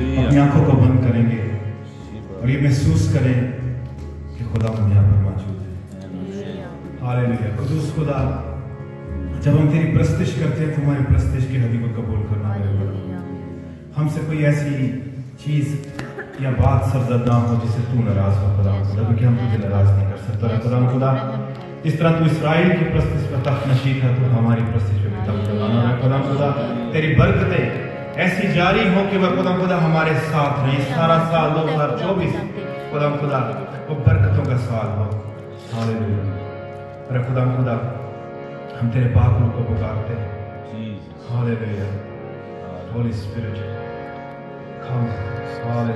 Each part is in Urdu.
اپنی آنکھوں کو بند کریں گے۔ اور یہ محسوس کریں کہ خدا ہم یہاں پر موجود ہے ہالے خدوس خدا جب ہم تیری پرستش کرتے ہیں تو ہماری پرستش کی حدی کو قبول کرنا ہے ہم سے کوئی ایسی چیز یا بات سرزد نہ ہو جسے تو ناراض ہو خدا خدا کیونکہ ہم تجھے ناراض نہیں کر سکتا خدا خدا اس طرح تو اسرائیل کی پرستش پر تخت نشین ہے تو ہماری پرستش پر تخت بھی ہے۔ خدا خدا تیری برکتیں ایسی جاری ہو کہ وہ خدا خدا ہمارے ساتھ رہے۔ سارا سال دو ہزار چوبیس خدا خدا وہ برکتوں کا سال ہو۔ ہالے خدا خدا ہم تیرے پاک روح کو پکارتے ہیں۔ ہالے لویا ہولی اسپرٹ کم ہالے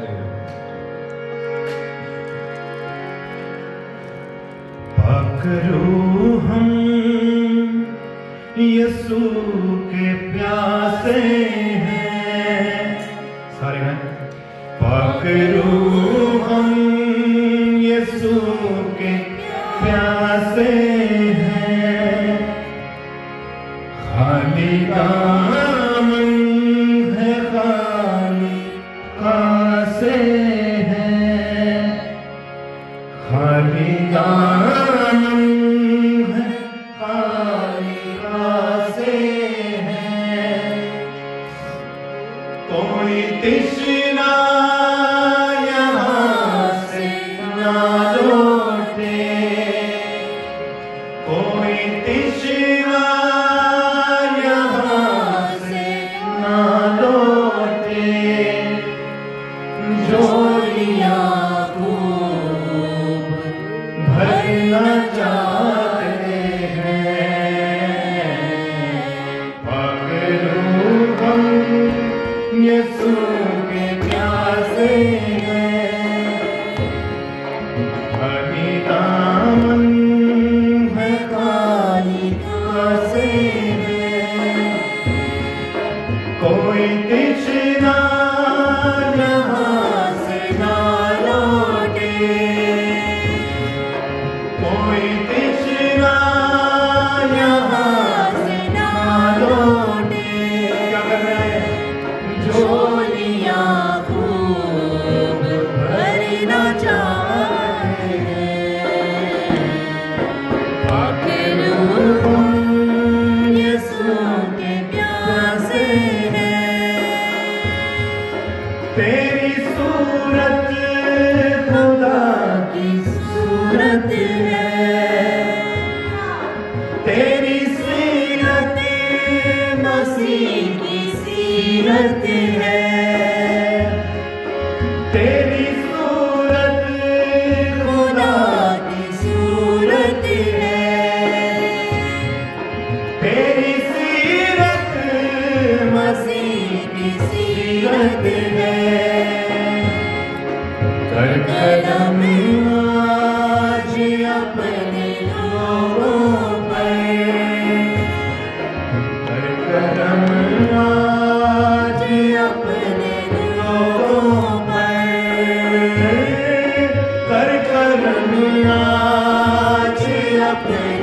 پاک روح ہم یسوع کے پیار سے ہیں۔ کوئی تشرس نالو کوئی تشریا نالو تھے جو لیا Thank you. up there.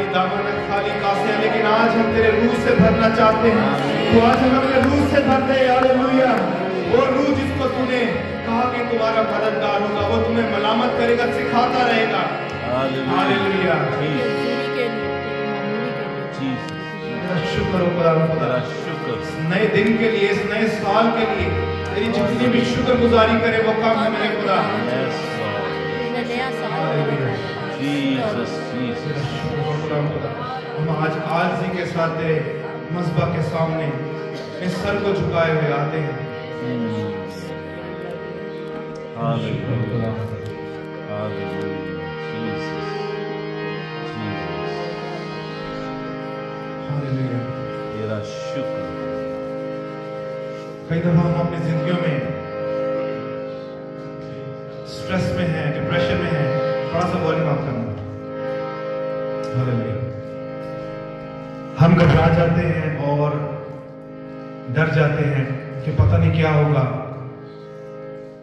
خالی دامن ہے خالی کاسے ہیں لیکن آج ہم تیرے روح سے بھرنا چاہتے ہیں۔ تو آج ہم اپنے روح سے بھر دے ہاللویا وہ روح جس کو تُو نے کہا کہ تمہارا مددگار ہوگا وہ تمہیں ملامت کرے گا سکھاتا رہے گا۔ ہاللویا شکر خدا خدا نئے دن کے لیے اس نئے سال کے لیے تیری جتنی بھی شکر گزاری کرے وہ کم ہمیں خدا۔ نیا سال۔ جیسس ہم آج عارضی کے ساتھ تیرے مذبح کے سامنے اس سر کو جھکائے ہوئے آتے ہیں۔ کئی دفعہ ہم اپنی زندگیوں میں سٹریس میں ہیں ڈپریشن میں ہیں۔ تھوڑا سا بولنے معاف کرنا۔ ہم گھبرا جاتے ہیں اور ڈر جاتے ہیں کہ پتہ نہیں کیا ہوگا۔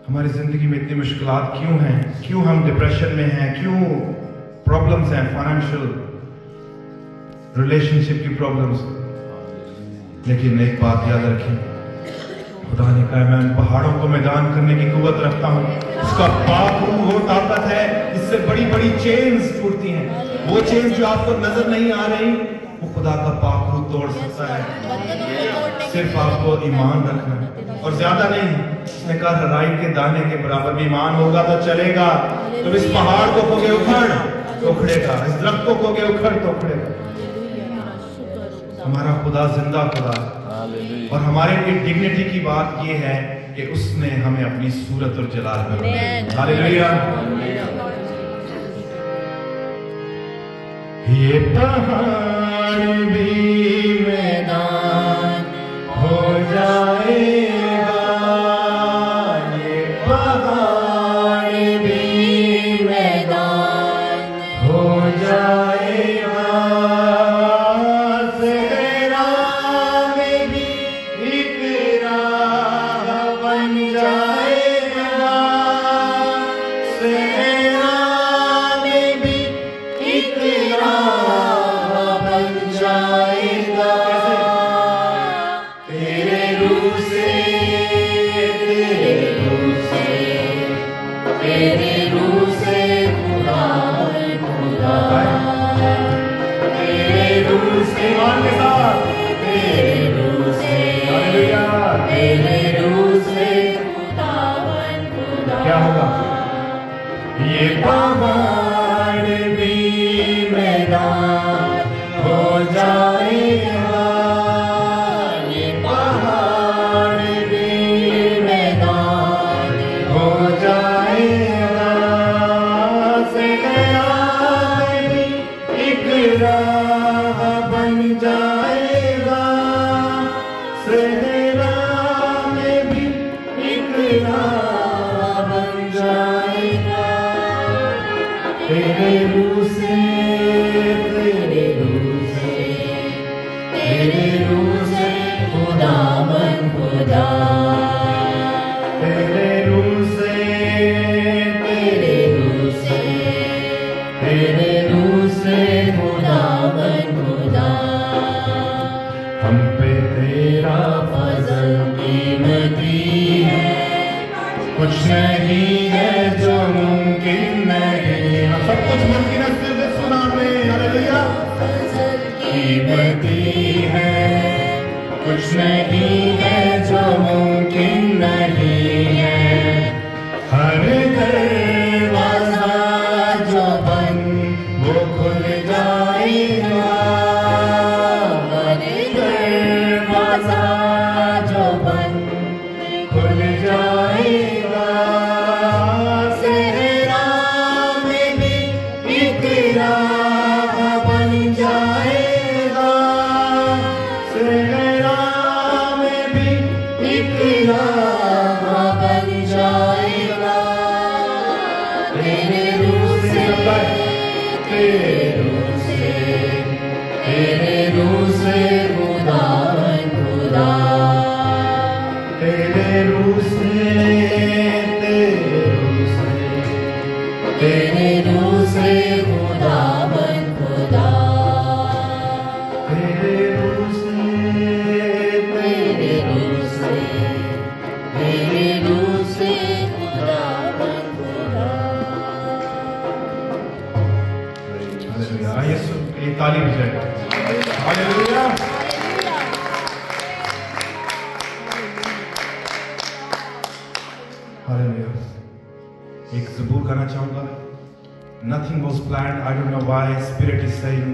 ہماری زندگی میں اتنی مشکلات کیوں ہیں؟ کیوں ہم ڈپریشن میں ہیں؟ کیوں پرابلمس ہیں؟ فائنینشیل ریلیشن شپ کی پرابلمس لیکن ایک بات یاد رکھیں۔ خدا نے کہا میں ان پہاڑوں کو میدان کرنے کی قوت رکھتا ہوں۔ اس کا باپ ہوں وہ طاقت ہے۔ اس سے بڑی بڑی چینز ٹوٹتی ہیں۔ وہ چینز جو آپ کو نظر نہیں آ رہی وہ خدا کا پاک روح توڑ سکتا ہے۔ صرف آپ کو ایمان رکھنا ہے۔ اور زیادہ نہیں اس نے کہا رائی کے دانے کے برابر بھی ایمان ہوگا تو چلے گا۔ تم اس پہاڑ کو کوگے اکھڑ تو اکھڑے گا۔ اس درخت کو کوگے اکھڑ تو اکھڑے گا۔ ہمارا خدا زندہ خدا ہے۔ اور ہمارے لیے ڈگنیٹی کی بات یہ ہے کہ اس نے ہمیں اپنی صورت اور جلال میں یہ پہاڑ بھی Nothing was planned. I don't know why. Spirit is saying,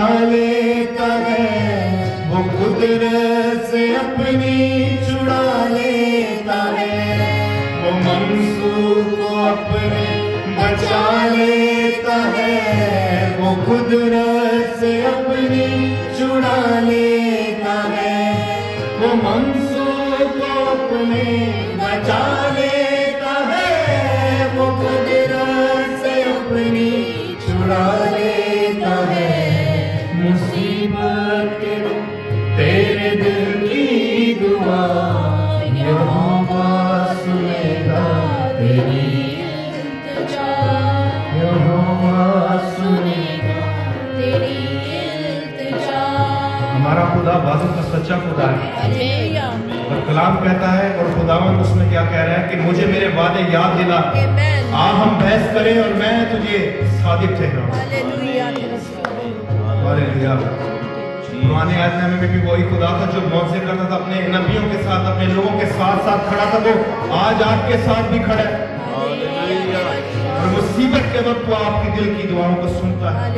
لے کر وہ خدر سے اپنی چھڑا لیتا ہے وہ منصور کو اپنے بچا لیتا ہے وہ قدرت سے اپنی چھڑا لیتا ہے وہ منصور کو اپنے بچا لیتا ہے وہ خدر سے اپنی چھڑا ہمارا خدا بازو کا سچا خدا ہے۔ اور کلام کہتا ہے اور خداون اس میں کیا کہہ رہا ہے کہ مجھے میرے وعدے یاد دلا۔ آ ہم بحث کریں اور میں تجھے صادق ٹھہرا پرانے عہد میں بھی وہی خدا تھا جو موت سے کرتا تھا اپنے نبیوں کے ساتھ اپنے لوگوں کے ساتھ ساتھ کھڑا تھا۔ تو آج آپ کے ساتھ بھی کھڑا ہے۔ اور مصیبت کے وقت وہ آپ کے دل کی دعاؤں کو سنتا ہے۔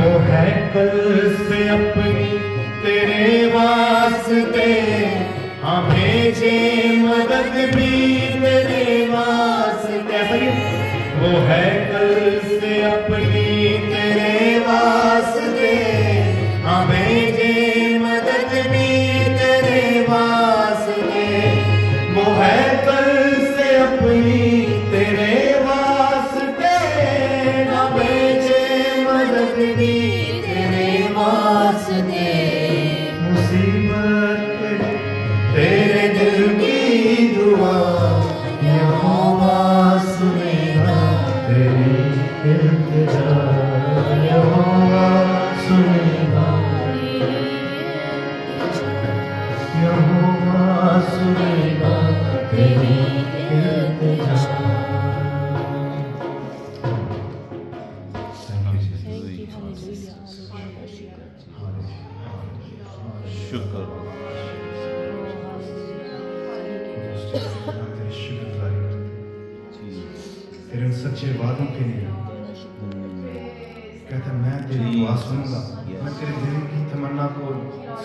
وہ ہے کل سے اپنی تیرے واسطے ہاں بھیجے مدد بھی تیرے واسطے وہ ہے کل سے اپنی تیرے واسطے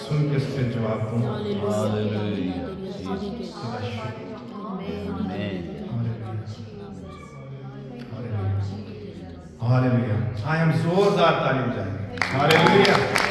سن کے اس پہ جواب دوں ہمارے آئی ہم زوردار تعلیم جائیں گے